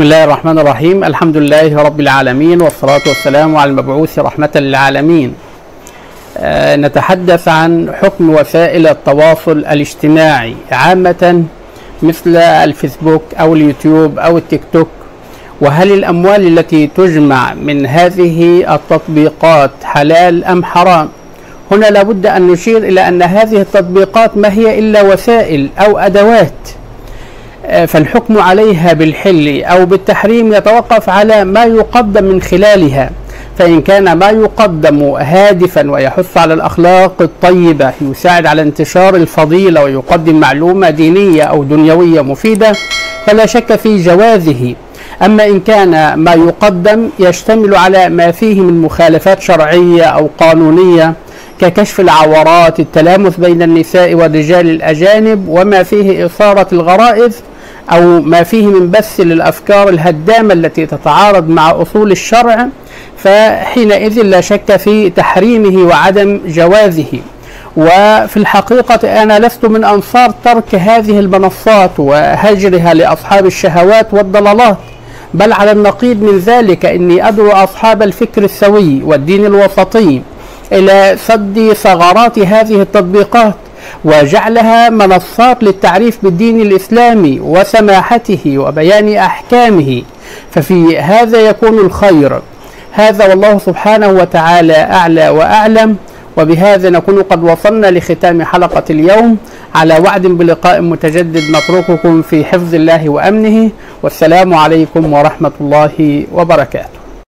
بسم الله الرحمن الرحيم. الحمد لله رب العالمين والصلاة والسلام على المبعوث رحمة للعالمين. آه نتحدث عن حكم وسائل التواصل الاجتماعي عامة مثل الفيسبوك أو اليوتيوب أو التيك توك. وهل الأموال التي تجمع من هذه التطبيقات حلال أم حرام؟ هنا لابد أن نشير إلى أن هذه التطبيقات ما هي إلا وسائل أو أدوات فالحكم عليها بالحل أو بالتحريم يتوقف على ما يقدم من خلالها فإن كان ما يقدم هادفا ويحث على الأخلاق الطيبة يساعد على انتشار الفضيلة ويقدم معلومة دينية أو دنيوية مفيدة فلا شك في جوازه. أما إن كان ما يقدم يشتمل على ما فيه من مخالفات شرعية أو قانونية ككشف العورات التلامس بين النساء والرجال الأجانب وما فيه إثارة الغرائز أو ما فيه من بث للأفكار الهدامة التي تتعارض مع أصول الشرع فحينئذ لا شك في تحريمه وعدم جوازه. وفي الحقيقة أنا لست من أنصار ترك هذه المنصات وهجرها لأصحاب الشهوات والضلالات بل على النقيض من ذلك إني أدعو أصحاب الفكر السوي والدين الوسطي إلى سد ثغرات هذه التطبيقات وجعلها منصات للتعريف بالدين الإسلامي وسماحته وبيان أحكامه ففي هذا يكون الخير. هذا والله سبحانه وتعالى أعلى وأعلم. وبهذا نكون قد وصلنا لختام حلقة اليوم. على وعد بلقاء متجدد نترككم في حفظ الله وأمنه. والسلام عليكم ورحمة الله وبركاته.